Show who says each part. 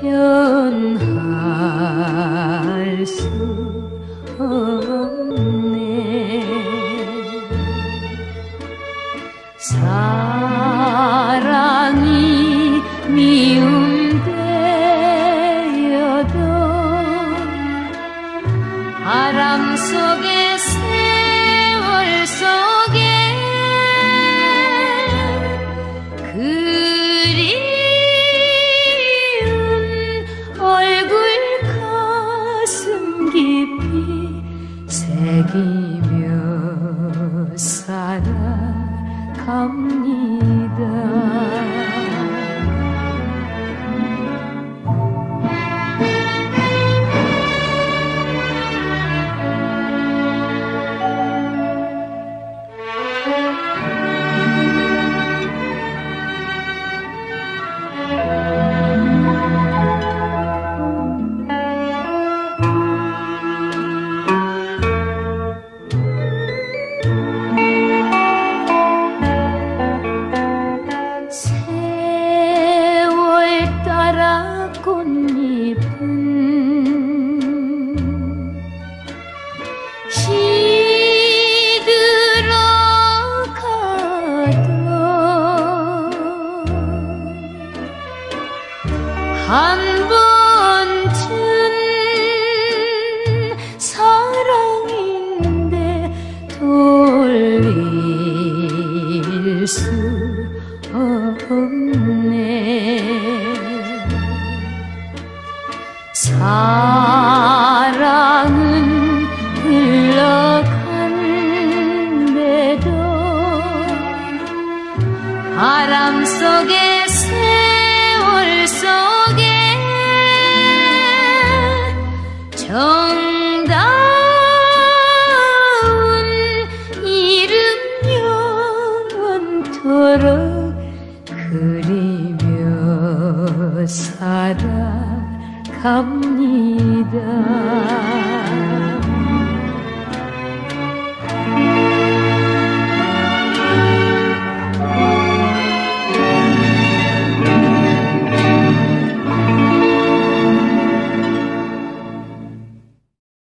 Speaker 1: 표현할 수 없네. 사랑이 미움되어도 아람 속에 세월 속 갑니다. 한 번쯤 사랑인데 돌릴 수 없네. 사랑은 흘러간대도 바람 속에 세월 속 영원토록 그리며 살아갑니다.